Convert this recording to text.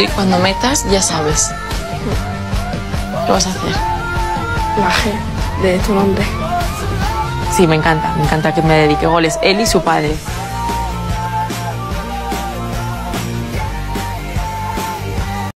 Y cuando metas, ya sabes. ¿Qué vas a hacer? La G de tu nombre. Sí, me encanta. Me encanta que me dedique goles. Él y su padre.